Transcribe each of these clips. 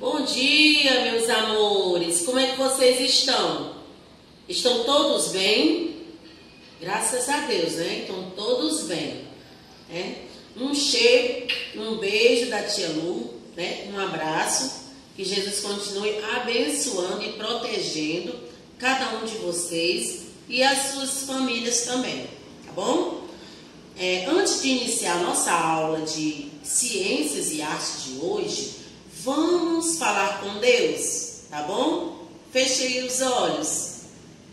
Bom dia, meus amores. Como é que vocês estão? Estão todos bem? Graças a Deus, né? Estão todos bem. Né? Um cheiro, um beijo da tia Lu, né? Um abraço. Que Jesus continue abençoando e protegendo cada um de vocês e as suas famílias também, tá bom? É, antes de iniciar nossa aula de ciências e artes de hoje, vamos falar com Deus, tá bom? Feche os olhos.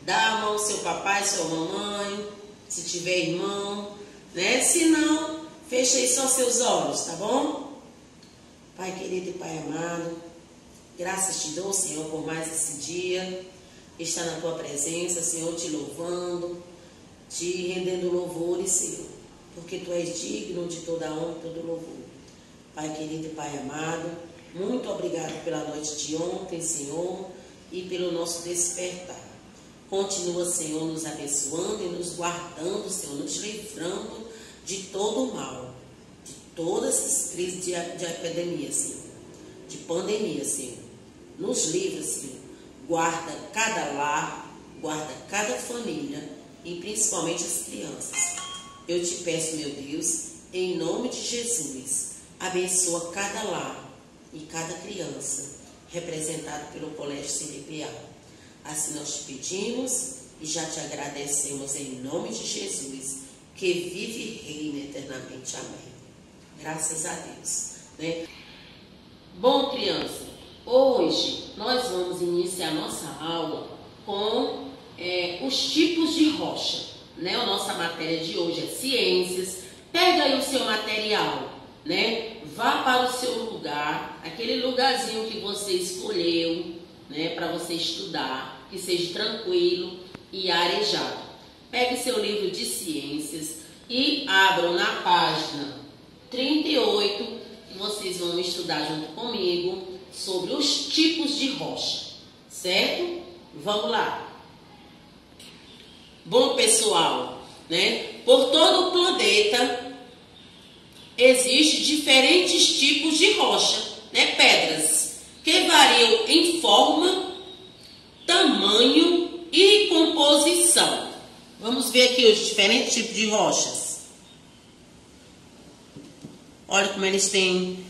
Dá a mão ao seu papai, sua mamãe, se tiver irmão, né? Se não, feche só seus olhos, tá bom? Pai querido e Pai amado, graças te dou, Senhor, por mais esse dia, estar na tua presença, Senhor, te louvando, te rendendo louvores, Senhor, porque tu és digno de toda honra e todo louvor. Pai querido e Pai amado, muito obrigado pela noite de ontem, Senhor, e pelo nosso despertar. Continua, Senhor, nos abençoando e nos guardando, Senhor, nos livrando de todo o mal, de todas essas crises de, de epidemia, Senhor, de pandemia, Senhor. Nos livra, Senhor. Guarda cada lar, guarda cada família e principalmente as crianças. Eu te peço, meu Deus, em nome de Jesus, abençoa cada lar e cada criança representado pelo Colégio CDPA. Assim nós te pedimos e já te agradecemos em nome de Jesus, que vive e reina eternamente. Amém. Graças a Deus. Né? Bom, criança, hoje nós vamos iniciar nossa aula com é, os tipos de rocha. Né? A nossa matéria de hoje é ciências. Pega aí o seu material, né? Vá para o seu lugar, aquele lugarzinho que você escolheu, né, para você estudar, que seja tranquilo e arejado. Pegue seu livro de ciências e abram na página 38, que vocês vão estudar junto comigo sobre os tipos de rocha, certo? Vamos lá. Bom, pessoal, né? Por todo o planeta existem diferentes tipos de rocha, né? Pedras que variam em forma, tamanho e composição. Vamos ver aqui os diferentes tipos de rochas. Olha como eles têm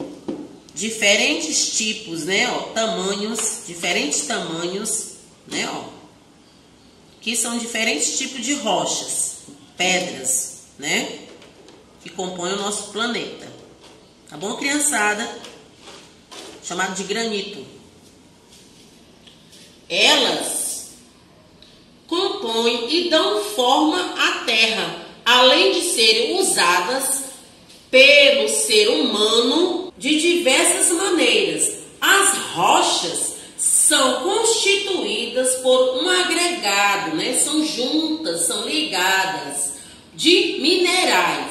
diferentes tipos, né? Ó, tamanhos, diferentes tamanhos, né? Ó, que são diferentes tipos de rochas, pedras, né? Que compõem o nosso planeta. Tá bom, criançada? chamado de granito. Elas compõem e dão forma à terra, além de serem usadas pelo ser humano de diversas maneiras. As rochas são constituídas por um agregado, né? São juntas, são ligadas de minerais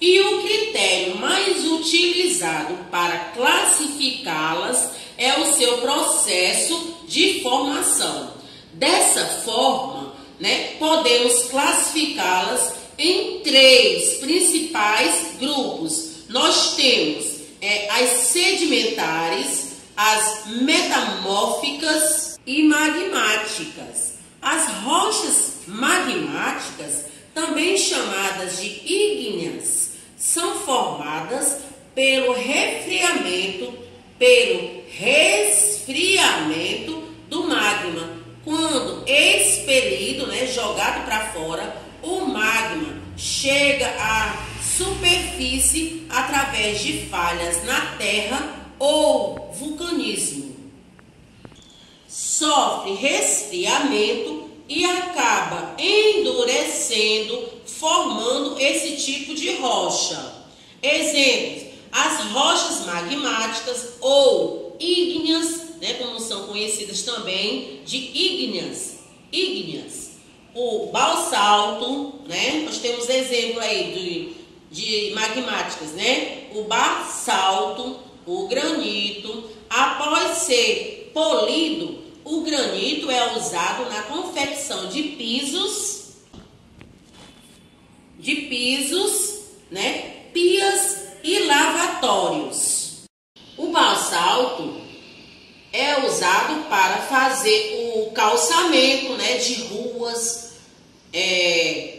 e o critério mais utilizado para classificá-las é o seu processo de formação. Dessa forma, né, podemos classificá-las em três principais grupos. Nós temos é, as sedimentares, as metamórficas e magmáticas. As rochas magmáticas, também chamadas de ígneas, formadas pelo refriamento, pelo resfriamento do magma. Quando expelido, né, jogado para fora, o magma chega à superfície através de falhas na terra ou vulcanismo. Sofre resfriamento e acaba endurecendo formando esse tipo de rocha. Exemplos: as rochas magmáticas ou ígneas, né, como são conhecidas também de ígneas, ígneas. O basalto, né? Nós temos exemplo aí de, de magmáticas, né? O basalto, o granito, após ser polido, o granito é usado na confecção de pisos de pisos, né, pias e lavatórios. O basalto usado para fazer o calçamento né, de ruas. É,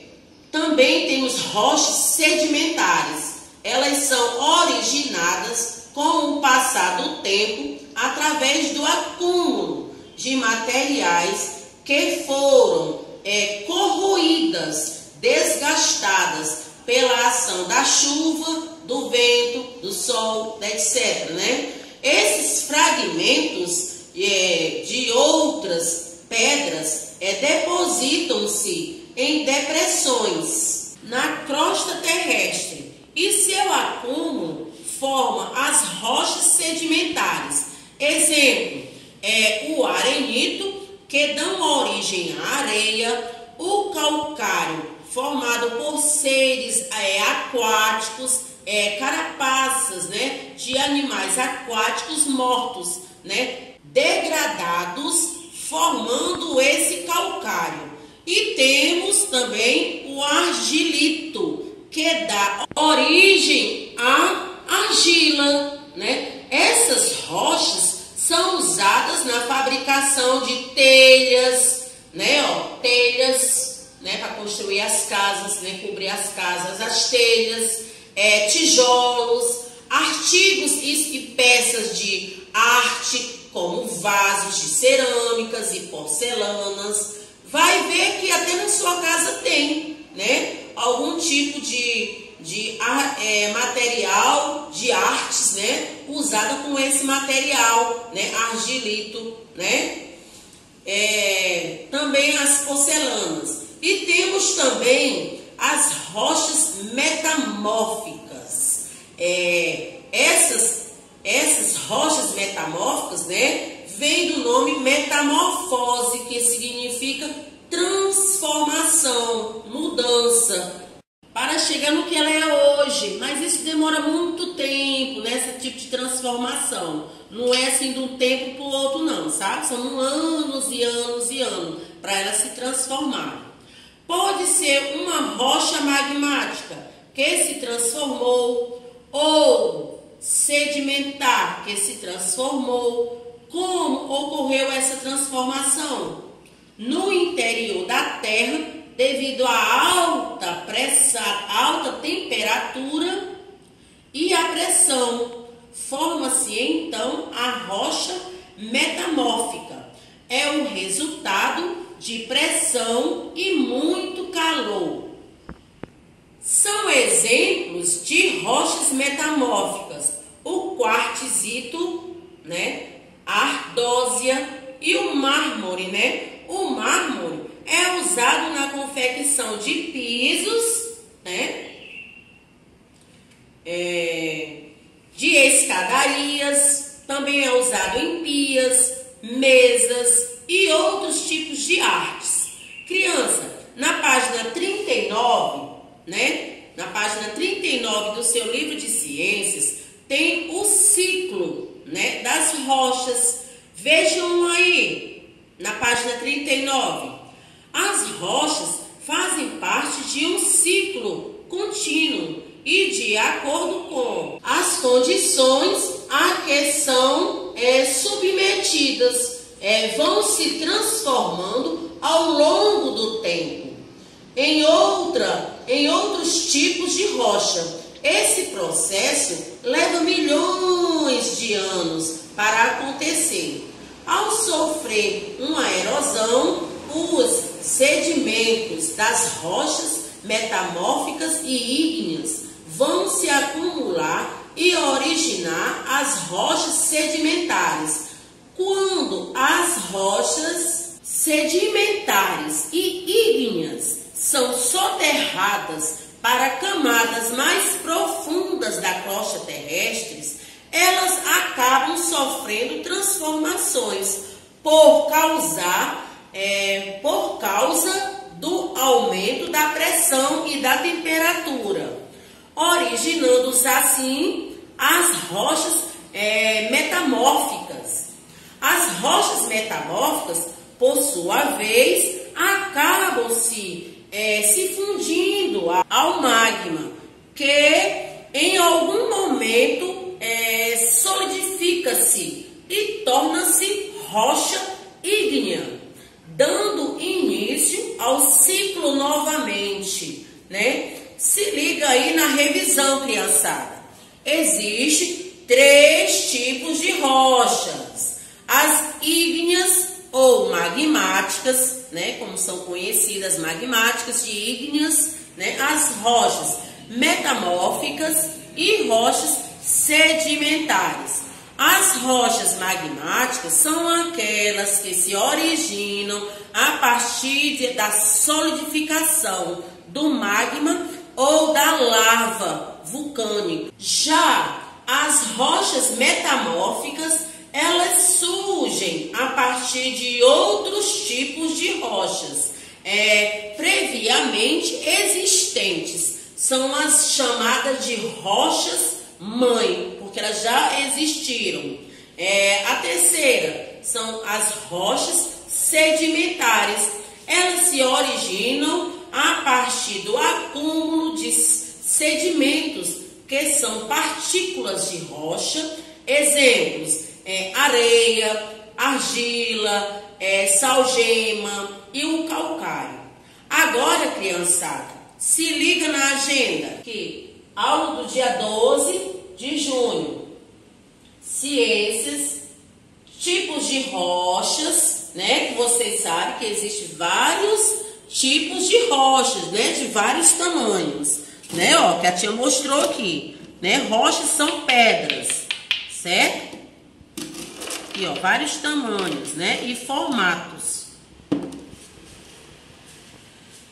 também temos rochas sedimentares. Elas são originadas com o passar do tempo através do acúmulo de materiais que foram é, corroídas, desgastadas pela ação da chuva, do vento, do sol, etc. Né? Esses fragmentos é, de outras pedras é, depositam-se em depressões na crosta terrestre e seu acúmulo forma as rochas sedimentares. Exemplo, é o arenito, que dão origem à areia, o calcário, formado por seres é, aquáticos, é, carapaças, né, de animais aquáticos mortos, né, degradados, formando esse calcário. E temos também o argilito, que dá origem à argila, né? Essas rochas são usadas na fabricação de telhas, né, ó, telhas, né, para construir as casas, né, cobrir as casas, as telhas, é, tijolos, artigos e peças de arte, como vasos de cerâmicas e porcelanas. Vai ver que até na sua casa tem, né, algum tipo de, de é, material de artes, né, usado com esse material, né, argilito, né. É, também as porcelanas. E temos também as rochas metamórficas. É, essas, essas rochas metamórficas, né, vem do nome metamorfose, que significa transformação, mudança, para chegar no que ela é hoje. Mas isso demora muito tempo, né, esse tipo de transformação. Não é assim de um tempo para o outro, não, sabe? São anos e anos e anos para ela se transformar. Pode ser uma rocha magmática que se transformou ou sedimentar que se transformou. Como ocorreu essa transformação? No interior da Terra, devido à alta pressão, alta temperatura e a pressão, forma-se então a rocha metamórfica. É o resultado de pressão e muito calor. São exemplos de rochas metamórficas, o quartzito, né, a ardósia e o mármore, né? O mármore é usado na confecção de pisos, né? É, de escadarias, também é usado em pias, mesas, e outros tipos de artes. Criança, na página 39, né? Na página 39 do seu livro de ciências, tem o ciclo, né, das rochas. Vejam aí, na página 39. As rochas fazem parte de um ciclo contínuo e de acordo com as condições a que são é, submetidas é, vão se transformando ao longo do tempo em outra, em outros tipos de rocha. Esse processo leva milhões de anos para acontecer. Ao sofrer uma erosão, os sedimentos das rochas metamórficas e ígneas vão se acumular e originar as rochas sedimentares, quando as rochas sedimentares e ígneas são soterradas para camadas mais profundas da crosta terrestre, elas acabam sofrendo transformações por causar, é, por causa do aumento da pressão e da temperatura, originando-se assim as rochas é, metamórficas. As rochas metamórficas, por sua vez, acabam se, é, se fundindo ao magma, que em algum momento é, solidifica-se e torna-se rocha ígnea, dando início ao ciclo novamente, né? Se liga aí na revisão, criançada. Existem três tipos de rochas: as ígneas ou magmáticas, né? Como são conhecidas, magmáticas de ígneas, né? As rochas metamórficas e rochas sedimentares. As rochas magmáticas são aquelas que se originam a partir da solidificação do magma ou da lava vulcânica. Já as rochas metamórficas, elas surgem a partir de outros tipos de rochas é, previamente existentes. São as chamadas de rochas mãe, porque elas já existiram. É, a terceira são as rochas sedimentares. Elas se originam a partir do acúmulo de sedimentos, que são partículas de rocha. Exemplos: é, areia, argila, é, salgema e o calcário. Agora, criançada, se liga na agenda que aula do dia 12 de junho, ciências, tipos de rochas, né? Que vocês sabem que existem vários tipos de rochas, né? De vários tamanhos, né? Ó, que a tia mostrou aqui, né? Rochas são pedras, certo? Aqui, ó, vários tamanhos, né? E formatos.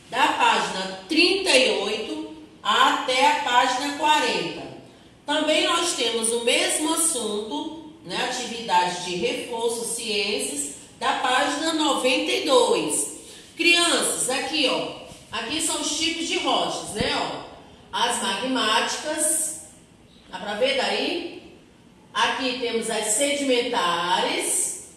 Da página 38 até a página 40. Também nós temos o mesmo assunto, né? Atividade de reforço ciências, da página 92. Crianças, aqui ó, aqui são os tipos de rochas, né ó. As magmáticas, dá pra ver daí? Aqui temos as sedimentares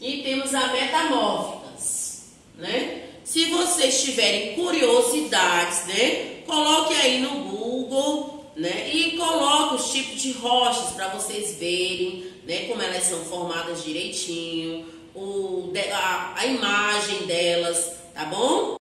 e temos as metamórficas, né? Se vocês tiverem curiosidades, né, coloque aí no Google, né, e coloque os tipos de rochas para vocês verem, né, como elas são formadas direitinho o, a, a imagem delas, tá bom?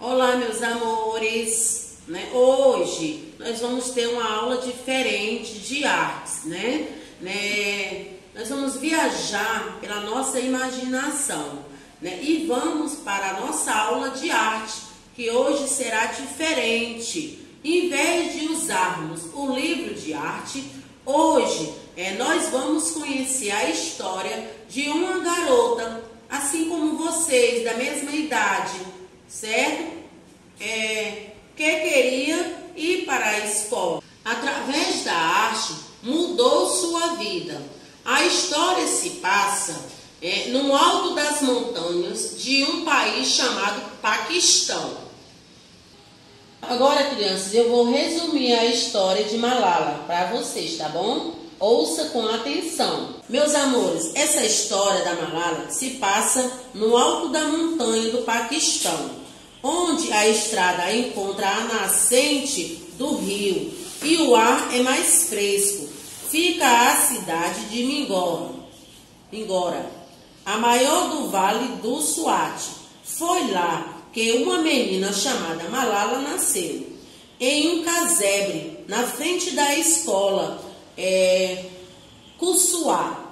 Olá, meus amores, né? Hoje nós vamos ter uma aula diferente de artes, né? né? Nós vamos viajar pela nossa imaginação, né? E vamos para a nossa aula de arte, que hoje será diferente. Em vez de usarmos o livro de arte, hoje é, nós vamos conhecer a história de uma garota, assim como vocês, da mesma idade, certo? É, que queria ir para a escola. Através da arte, mudou sua vida. A história se passa é, no alto das montanhas de um país chamado Paquistão. Agora, crianças, eu vou resumir a história de Malala para vocês, tá bom? Ouça com atenção. Meus amores, essa história da Malala se passa no alto da montanha do Paquistão, onde a estrada encontra a nascente do rio e o ar é mais fresco. Fica a cidade de Mingora, Mingora a maior do vale do Swat. Foi lá que uma menina chamada Malala nasceu, em um casebre, na frente da escola é, Kussuá,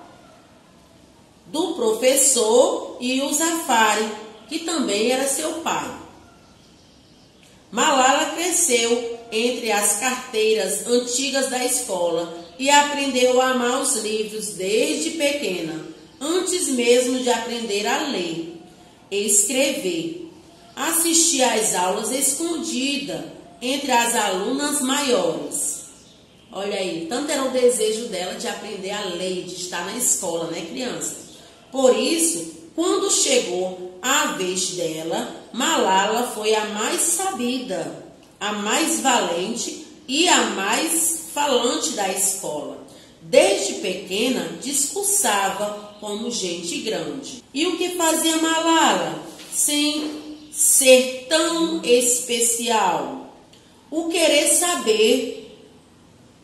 do professor e o Zafari, que também era seu pai. Malala cresceu entre as carteiras antigas da escola e aprendeu a amar os livros desde pequena, antes mesmo de aprender a ler e escrever. Assistia às aulas escondida entre as alunas maiores. Olha aí, tanto era o desejo dela de aprender a lei, de estar na escola, né, criança? Por isso, quando chegou a vez dela, Malala foi a mais sabida, a mais valente e a mais falante da escola. Desde pequena, discursava como gente grande. E o que fazia Malala sem ser tão especial? O querer saber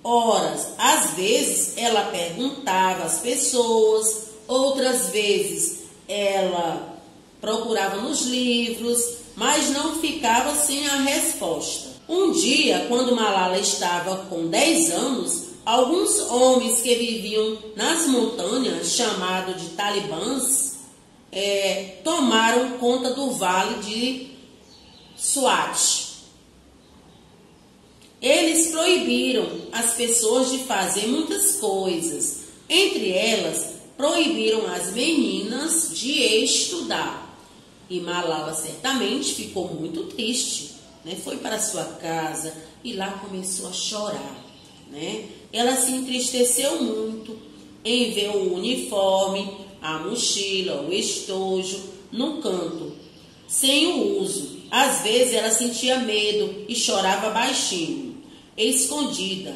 Horas, às vezes ela perguntava às pessoas, outras vezes ela procurava nos livros, mas não ficava sem a resposta. Um dia, quando Malala estava com 10 anos, alguns homens que viviam nas montanhas, chamados de talibãs, é, tomaram conta do vale de Swat. Eles proibiram as pessoas de fazer muitas coisas. Entre elas, proibiram as meninas de estudar. E Malala certamente ficou muito triste, né? Foi para sua casa e lá começou a chorar, né? Ela se entristeceu muito em ver o uniforme, a mochila, o estojo no canto, sem o uso. Às vezes ela sentia medo e chorava baixinho escondida.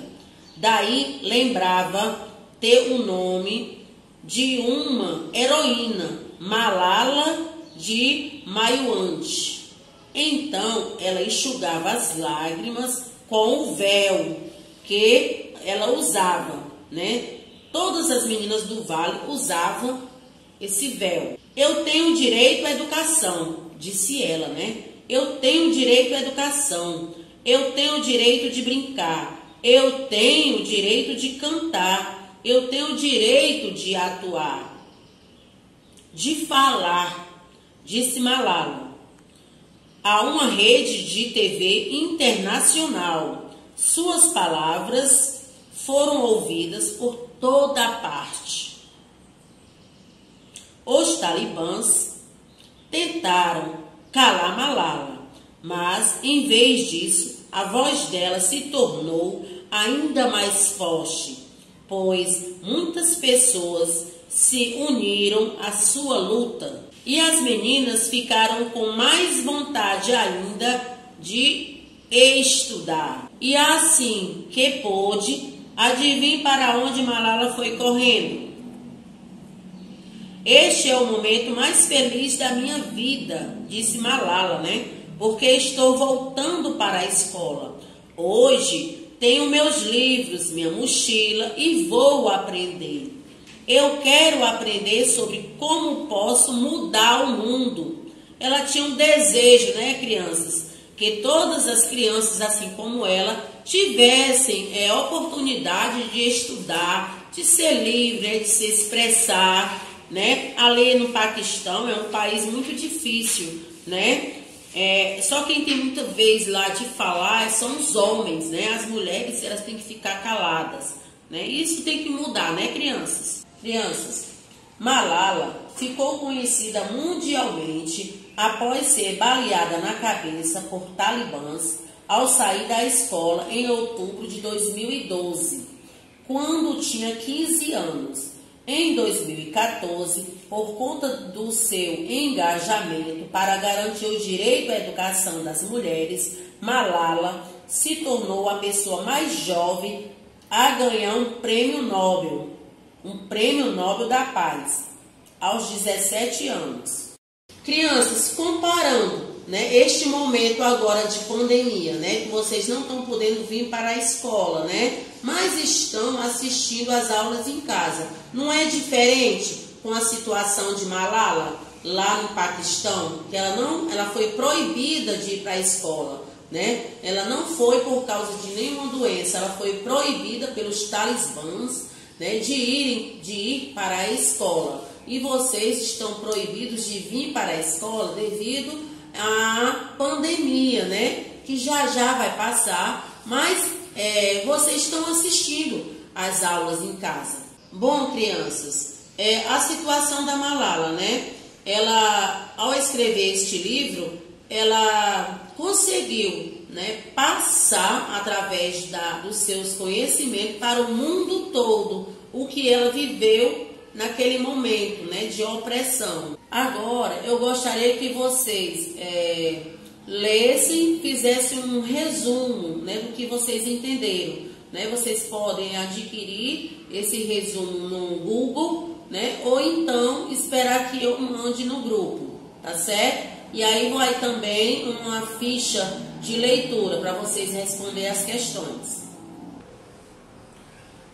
Daí lembrava ter o nome de uma heroína, Malala de Maiuante. Então ela enxugava as lágrimas com o véu que ela usava, né? Todas as meninas do vale usavam esse véu. Eu tenho direito à educação, disse ela, né? Eu tenho direito à educação. Eu tenho direito de brincar. Eu tenho direito de cantar. Eu tenho direito de atuar. De falar, disse Malala. A uma rede de TV internacional. Suas palavras foram ouvidas por toda parte. Os talibãs tentaram calar Malala, mas em vez disso a voz dela se tornou ainda mais forte, pois muitas pessoas se uniram à sua luta e as meninas ficaram com mais vontade ainda de estudar. E assim que pôde, adivinhe para onde Malala foi correndo. Este é o momento mais feliz da minha vida, disse Malala, né? porque estou voltando para a escola. Hoje tenho meus livros, minha mochila e vou aprender. Eu quero aprender sobre como posso mudar o mundo. Ela tinha um desejo, né, crianças? Que todas as crianças, assim como ela, tivessem é, oportunidade de estudar, de ser livre, de se expressar, né? Ali no Paquistão é um país muito difícil, né? É, só quem tem muita vez lá de falar são os homens, né? As mulheres, elas têm que ficar caladas, né? Isso tem que mudar, né, crianças? Crianças, Malala ficou conhecida mundialmente após ser baleada na cabeça por talibãs ao sair da escola em outubro de 2012, quando tinha 15 anos. Em 2014, por conta do seu engajamento para garantir o direito à educação das mulheres, Malala se tornou a pessoa mais jovem a ganhar um prêmio Nobel, um prêmio Nobel da Paz, aos 17 anos. Crianças, comparando né, este momento agora de pandemia, né, que vocês não estão podendo vir para a escola, né, mas estão assistindo às aulas em casa. Não é diferente com a situação de Malala lá no Paquistão, que ela não, ela foi proibida de ir para a escola, né? Ela não foi por causa de nenhuma doença, ela foi proibida pelos talibãs, né, de irem de ir para a escola. E vocês estão proibidos de vir para a escola devido a pandemia, né? Que já já vai passar, mas é, vocês estão assistindo às aulas em casa. Bom, crianças, é, a situação da Malala, né? Ela, ao escrever este livro, ela conseguiu né, passar através da, dos seus conhecimentos para o mundo todo o que ela viveu naquele momento né, de opressão. Agora, eu gostaria que vocês é, lessem, fizessem um resumo né, do que vocês entenderam. Né? Vocês podem adquirir esse resumo no Google, né? ou então esperar que eu mande no grupo, tá certo? E aí vai também uma ficha de leitura para vocês responder as questões.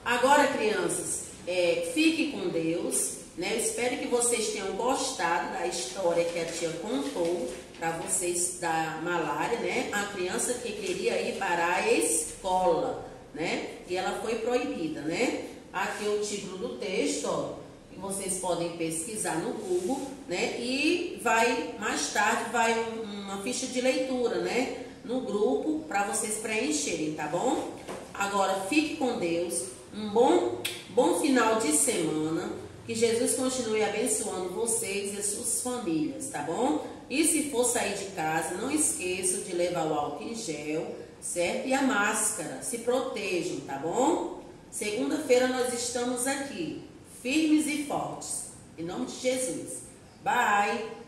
Agora, crianças, é, fique com Deus. Né? Espero que vocês tenham gostado da história que a tia contou para vocês da malária, né? A criança que queria ir para a escola, né? E ela foi proibida, né? Aqui é o título do texto, ó, que vocês podem pesquisar no Google, né? E vai mais tarde vai uma ficha de leitura, né? No grupo para vocês preencherem, tá bom? Agora fique com Deus. Um bom bom final de semana. Que Jesus continue abençoando vocês e as suas famílias, tá bom? E se for sair de casa, não esqueça de levar o álcool em gel, certo? E a máscara. Se protejam, tá bom? Segunda-feira nós estamos aqui, firmes e fortes. Em nome de Jesus. Bye!